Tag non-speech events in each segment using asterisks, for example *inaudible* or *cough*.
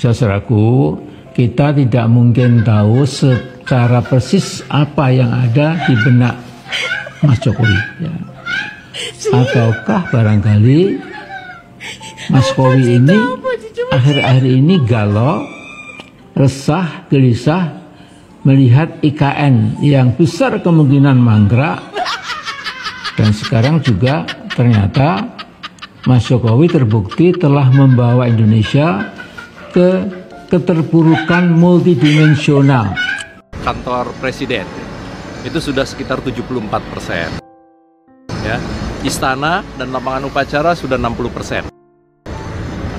Saudaraku, kita tidak mungkin tahu secara persis apa yang ada di benak Mas Jokowi. Ya. Ataukah barangkali Mas Jokowi ini akhir-akhir ini galau, resah, gelisah melihat IKN yang besar kemungkinan mangkrak dan sekarang juga ternyata Mas Jokowi terbukti telah membawa Indonesia ke keterpurukan multidimensional. Kantor Presiden itu sudah sekitar 74 persen. Ya, istana dan lapangan upacara sudah 60 persen.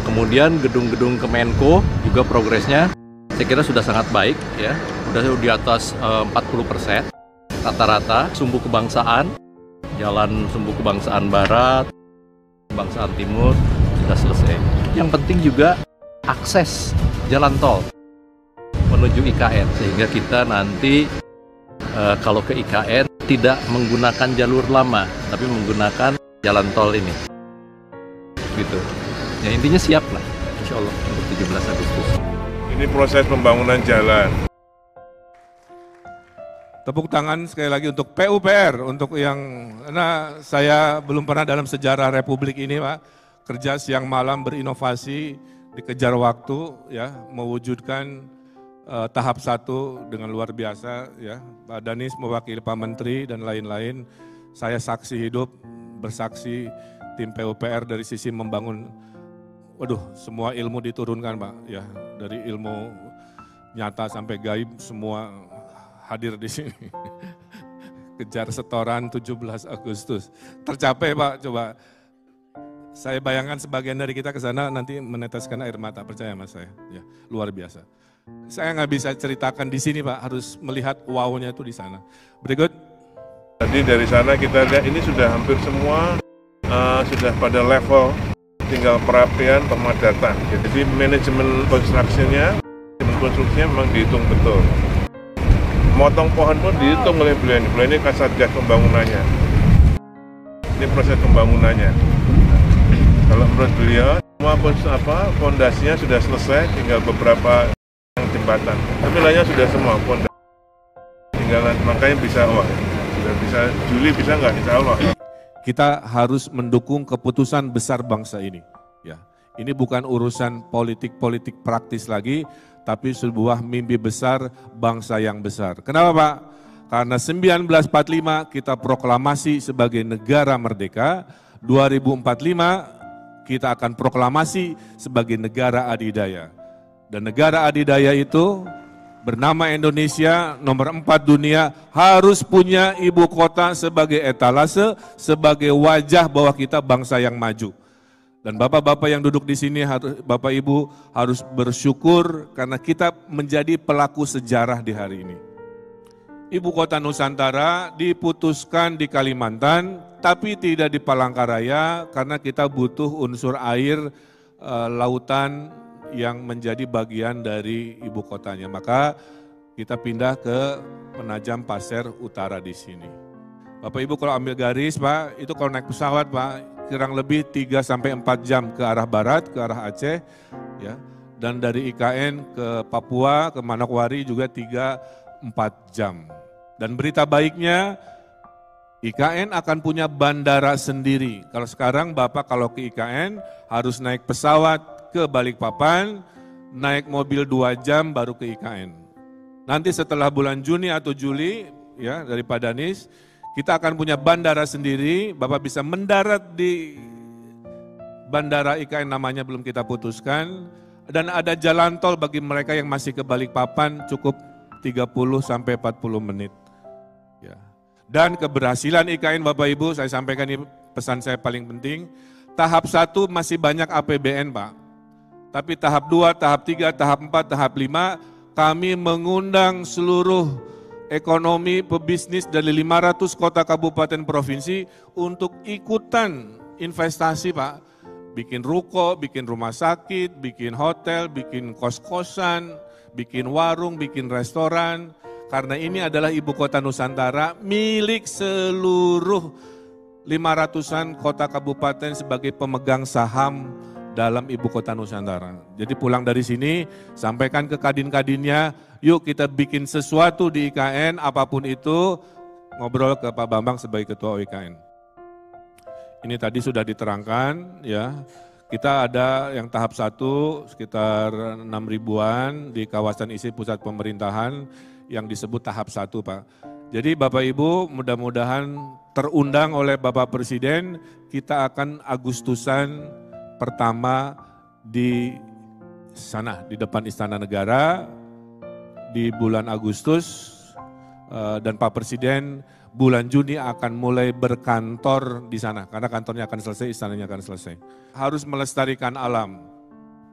Kemudian gedung-gedung Kemenko juga progresnya saya kira sudah sangat baik ya, sudah di atas uh, 40 persen rata-rata sumbu kebangsaan, jalan sumbu kebangsaan barat, kebangsaan timur sudah selesai. Yang penting juga akses jalan tol menuju IKN sehingga kita nanti uh, kalau ke IKN tidak menggunakan jalur lama tapi menggunakan jalan tol ini. Gitu. Ya intinya siap lah insya Allah untuk 17 Agustus. Ini proses pembangunan jalan. Tepuk tangan sekali lagi untuk PUPR, untuk yang, karena saya belum pernah dalam sejarah Republik ini Pak, kerja siang malam berinovasi, dikejar waktu, ya, mewujudkan uh, tahap satu dengan luar biasa ya. Pak Danis mewakili Pak Menteri dan lain-lain. Saya saksi hidup, bersaksi tim PUPR dari sisi membangun waduh semua ilmu diturunkan Pak ya. Dari ilmu nyata sampai gaib semua hadir di sini. *laughs* Kejar setoran 17 Agustus. Tercapai Pak, coba saya bayangkan sebagian dari kita ke sana nanti meneteskan air mata, percaya mas saya. Ya, luar biasa. Saya nggak bisa ceritakan di sini Pak, harus melihat wow-nya itu di sana. Berikut. Jadi dari sana kita lihat ini sudah hampir semua uh, sudah pada level tinggal perapian pemadatan. Jadi manajemen konstruksinya, manajemen konstruksinya memang dihitung betul. Motong pohon pun dihitung oleh beliau ini. Beliau ini kasatgas pembangunannya. Ini proses pembangunannya. Kalau menurut beliau, semua apa fondasinya sudah selesai, tinggal beberapa jembatan. Tapi lainnya sudah semua fondasi. Tinggal makanya bisa wah, sudah bisa Juli bisa nggak Insya Allah. Kita harus mendukung keputusan besar bangsa ini. Ya, ini bukan urusan politik-politik praktis lagi, tapi sebuah mimpi besar bangsa yang besar. Kenapa Pak? Karena 1945 kita proklamasi sebagai negara merdeka, 2045 kita akan proklamasi sebagai negara adidaya. Dan negara adidaya itu bernama Indonesia nomor empat dunia harus punya ibu kota sebagai etalase, sebagai wajah bahwa kita bangsa yang maju. Dan bapak-bapak yang duduk di sini, bapak ibu harus bersyukur karena kita menjadi pelaku sejarah di hari ini. Ibu kota Nusantara diputuskan di Kalimantan, tapi tidak di Palangkaraya karena kita butuh unsur air e, lautan yang menjadi bagian dari ibu kotanya. Maka kita pindah ke Penajam Pasir Utara di sini. Bapak Ibu kalau ambil garis Pak, itu kalau naik pesawat Pak, kurang lebih 3 sampai 4 jam ke arah barat, ke arah Aceh ya. Dan dari IKN ke Papua, ke Manokwari juga 3 4 jam. Dan berita baiknya, IKN akan punya bandara sendiri. Kalau sekarang Bapak kalau ke IKN harus naik pesawat ke Balikpapan, naik mobil dua jam baru ke IKN. Nanti setelah bulan Juni atau Juli, ya dari Pak Danis, kita akan punya bandara sendiri. Bapak bisa mendarat di bandara IKN namanya belum kita putuskan. Dan ada jalan tol bagi mereka yang masih ke Balikpapan cukup 30 sampai 40 menit. Dan keberhasilan IKN Bapak Ibu, saya sampaikan ini pesan saya paling penting. Tahap satu masih banyak APBN Pak. Tapi tahap dua, tahap tiga, tahap empat, tahap lima, kami mengundang seluruh ekonomi pebisnis dari 500 kota kabupaten provinsi untuk ikutan investasi Pak. Bikin ruko, bikin rumah sakit, bikin hotel, bikin kos-kosan, bikin warung, bikin restoran, karena ini adalah ibu kota Nusantara milik seluruh 500-an kota kabupaten sebagai pemegang saham dalam ibu kota Nusantara. Jadi pulang dari sini, sampaikan ke kadin-kadinnya, yuk kita bikin sesuatu di IKN, apa pun itu, ngobrol ke Pak Bambang sebagai Ketua OIKN. Ini tadi sudah diterangkan, ya. Kita ada yang tahap satu sekitar 6 ribuan di kawasan isi pusat pemerintahan yang disebut tahap satu Pak. Jadi Bapak Ibu mudah-mudahan terundang oleh Bapak Presiden, kita akan Agustusan pertama di sana, di depan Istana Negara, di bulan Agustus, eh, dan Pak Presiden bulan Juni akan mulai berkantor di sana, karena kantornya akan selesai, istananya akan selesai. Harus melestarikan alam.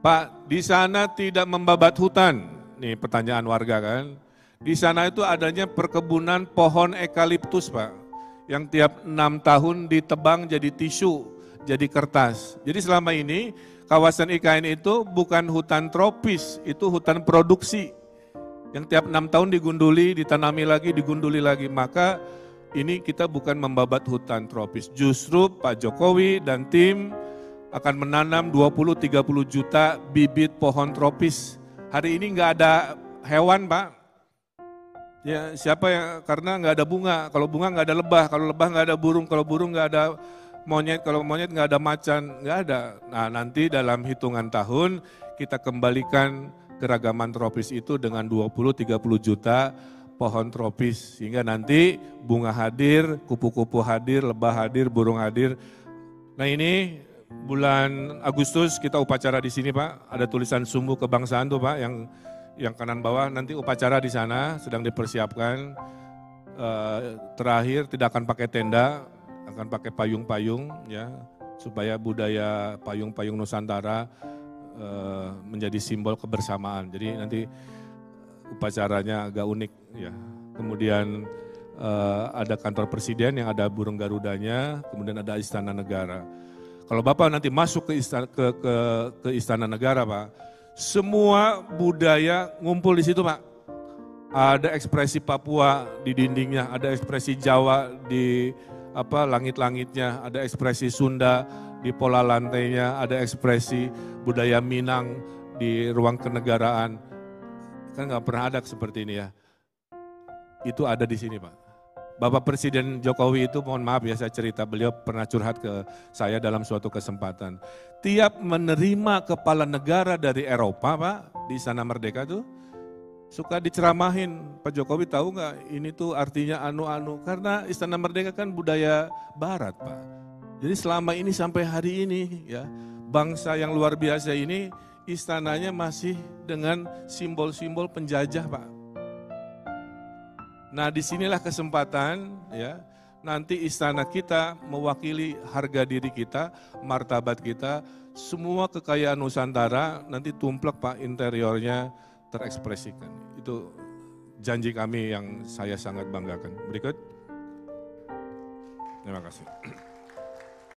Pak, di sana tidak membabat hutan, nih pertanyaan warga kan. Di sana itu adanya perkebunan pohon ekaliptus Pak, yang tiap enam tahun ditebang jadi tisu, jadi kertas. Jadi selama ini kawasan IKN itu bukan hutan tropis, itu hutan produksi. Yang tiap enam tahun digunduli, ditanami lagi, digunduli lagi. Maka ini kita bukan membabat hutan tropis. Justru Pak Jokowi dan tim akan menanam 20-30 juta bibit pohon tropis. Hari ini nggak ada hewan Pak, Ya siapa yang karena nggak ada bunga, kalau bunga nggak ada lebah, kalau lebah nggak ada burung, kalau burung nggak ada monyet, kalau monyet nggak ada macan, nggak ada. Nah nanti dalam hitungan tahun kita kembalikan keragaman tropis itu dengan 20-30 juta pohon tropis sehingga nanti bunga hadir, kupu-kupu hadir, lebah hadir, burung hadir. Nah ini bulan Agustus kita upacara di sini Pak, ada tulisan sumbu kebangsaan tuh Pak yang yang kanan bawah nanti upacara di sana sedang dipersiapkan. Uh, terakhir tidak akan pakai tenda, akan pakai payung-payung ya supaya budaya payung-payung Nusantara uh, menjadi simbol kebersamaan. Jadi nanti upacaranya agak unik ya. Kemudian uh, ada kantor presiden yang ada burung garudanya, kemudian ada istana negara. Kalau Bapak nanti masuk ke istana, ke, ke, ke istana negara Pak, semua budaya ngumpul di situ Pak. Ada ekspresi Papua di dindingnya, ada ekspresi Jawa di apa langit-langitnya, ada ekspresi Sunda di pola lantainya, ada ekspresi budaya Minang di ruang kenegaraan. Kan nggak pernah ada seperti ini ya. Itu ada di sini Pak. Bapak Presiden Jokowi itu mohon maaf ya saya cerita beliau pernah curhat ke saya dalam suatu kesempatan. Tiap menerima kepala negara dari Eropa Pak di sana Merdeka tuh suka diceramahin. Pak Jokowi tahu nggak ini tuh artinya anu-anu karena Istana Merdeka kan budaya Barat Pak. Jadi selama ini sampai hari ini ya bangsa yang luar biasa ini istananya masih dengan simbol-simbol penjajah Pak Nah di sinilah kesempatan ya nanti istana kita mewakili harga diri kita, martabat kita, semua kekayaan Nusantara nanti tumplek Pak interiornya terekspresikan. Itu janji kami yang saya sangat banggakan. Berikut. Terima kasih.